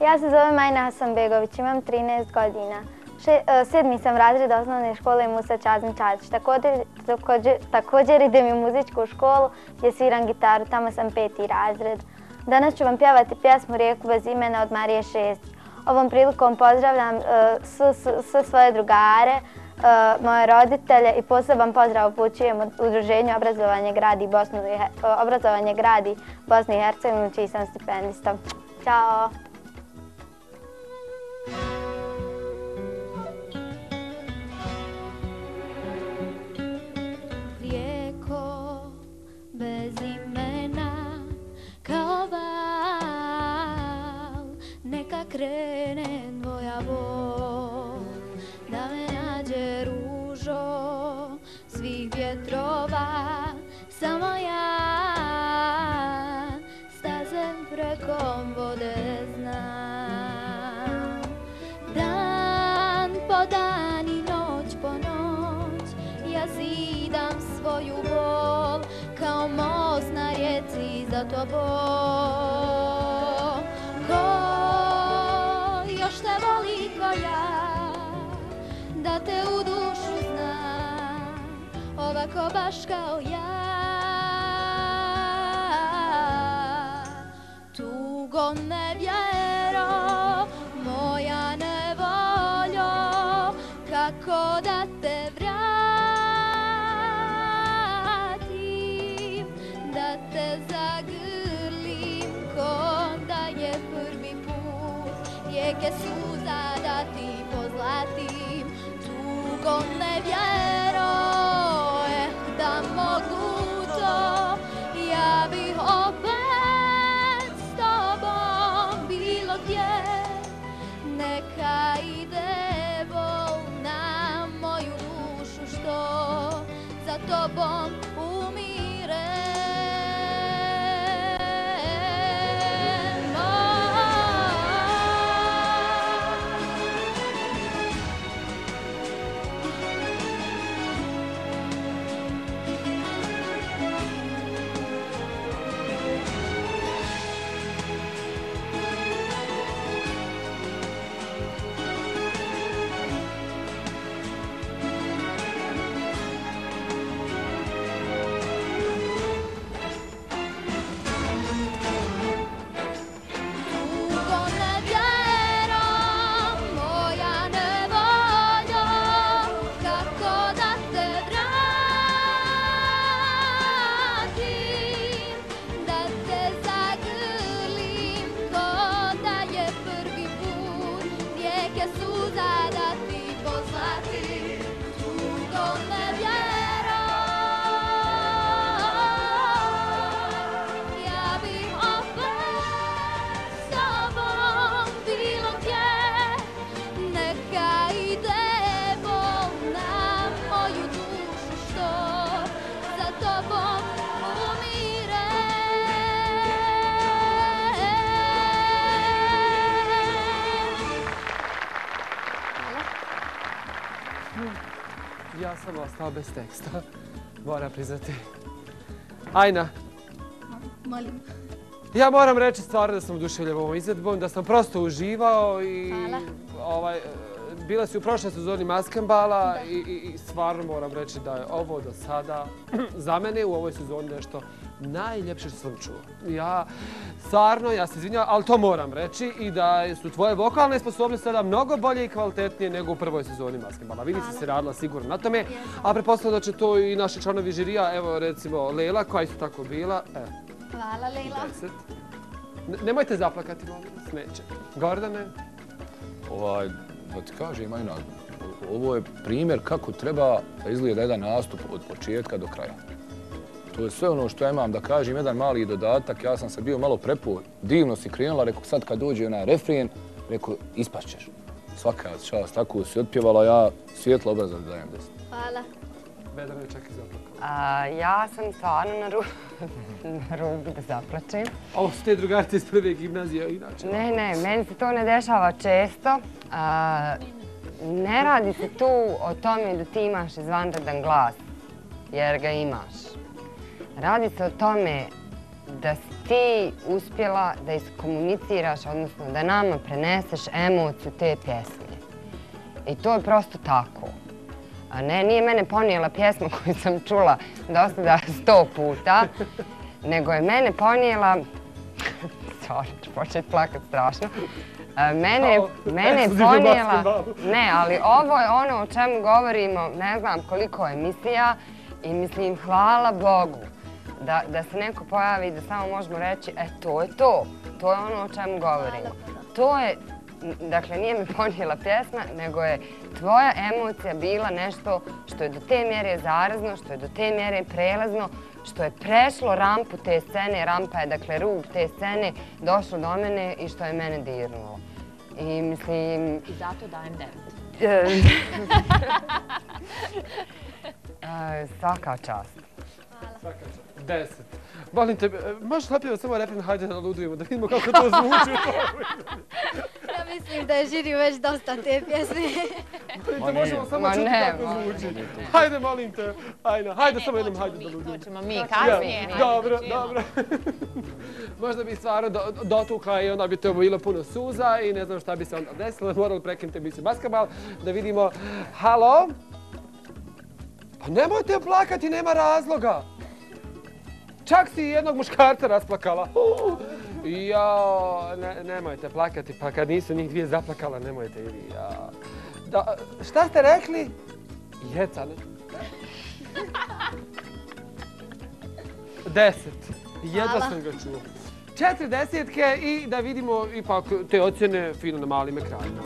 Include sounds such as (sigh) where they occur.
Ja se zovem Majna Hasanbegović, imam 13 godina. E, sedmi sam razred osnovne škole Musa Čazin Čazić. Također idem u muzičku školu gdje sviram gitaru, tamo sam peti razred. Danas ću vam pjevati pjesmu Rijeku bez imena od Marije Šestić. Ovom prilikom pozdravljam sve svoje drugare, e, moje roditelje i poseban pozdrav upućujem od Udruženju obrazovanje gradi Bosne i e, Hercegovine, čiji sam stipendistom. Ćao! krene tvoja bol Da me nađe ružo svih vjetrova Samo ja za tobom. Ko još te voli ja Da te u dušu zna. Ovako baš kao ja. Tugo ne rijeke suza da ti pozlatim con ne vjero eh, da mogu to. Ja bih opet s tobom bilo gdje. Neka ide bol na moju dušu što za tobom Ja ostao bez teksta, (laughs) moram priznati. Ajna. Molim. Ja moram reći stvarno da sam oduševljen ovom izvedbom, da sam prosto uživao i... Hvala. Ovaj, bila si u prošle sezoni Maskembala i, i, i stvarno moram reći da je ovo do sada (clears throat) za mene u ovoj sezoni nešto najljepše što sam čuo. Ja, stvarno, ja se izvinjam, ali to moram reći i da su tvoje vokalne sposobnosti sada mnogo bolje i kvalitetnije nego u prvoj sezoni Maskembala. Vidi se se radila sigurno na tome, a prepostavljam da će to i naši članovi žirija, evo recimo Lela koja je tako bila. Evo. Hvala Lela. Nemojte zaplakati, molim vas, neće. Gordane? Ovaj, da ti kažem, Majna, ovo je primjer kako treba da izgleda jedan nastup od početka do kraja. To je sve ono što ja imam da kažem, jedan mali dodatak. Ja sam se bio malo prepo, divno si krenula, rekao sad kad dođe onaj refren, rekao ispašćeš. Svaka čast, tako si otpjevala, ja svijetlo obraza dajem deset. Hvala. Vedano je čak i zaplakala. Ja sam stvarno na, ru... (laughs) na rubu da zaplačem. Ovo su te drugarce iz prve gimnazije, inače. Ne, ne, meni se to ne dešava često. A, ne radi se tu o tome da ti imaš izvanredan glas, jer ga imaš. Radi se o tome da ti uspjela da iskomuniciraš, odnosno da nama preneseš emociju te pjesme. I to je prosto tako. A ne, nije mene ponijela pjesma koju sam čula dosta da sto puta, nego je mene ponijela... Sorry, ću početi plakat strašno. A, Mene, je ponijela... Ne, ali ovo je ono o čemu govorimo, ne znam koliko emisija i mislim hvala Bogu da, da se neko pojavi i da samo možemo reći e to je to, to je ono o čemu govorimo. To je, dakle nije mi ponijela pjesma, nego je tvoja emocija bila nešto što je do te mjere zarazno, što je do te mjere prelazno, što je prešlo rampu te scene, rampa je dakle rub te scene, došlo do mene i što je mene dirnulo. I mislim, I zato dajem devet. E, (laughs) e, Svaka čast. Deset. Molim te, e, možeš napjevati samo refren, hajde da ludujemo, da vidimo kako to zvuči. (laughs) Mislim da je žiri već dosta te pjesme. (laughs) Molim te, možemo samo Ma čuti ne, kako zvuči. Hajde, molim te, ajde, hajde samo jednom, hajde da ludujemo. to ćemo mi kasnije. Dobro, dobro. (laughs) Možda bi stvarno do- dotukla i onda bi to bilo puno suza i ne znam šta bi se onda desilo. (laughs) Morali prekinuti emisiju Basketbal da vidimo. Halo? Pa nemojte plakati, nema razloga. Čak si jednog muškarca rasplakala. Uh, Jao, ne, nemojte plakati, pa kad nisu njih dvije zaplakala, nemojte i vi. Ja. Da, šta ste rekli? Jecane. Deset. Jedva sam ga čuo. Četiri desetke i da vidimo ipak te ocjene fino na malim ekranima.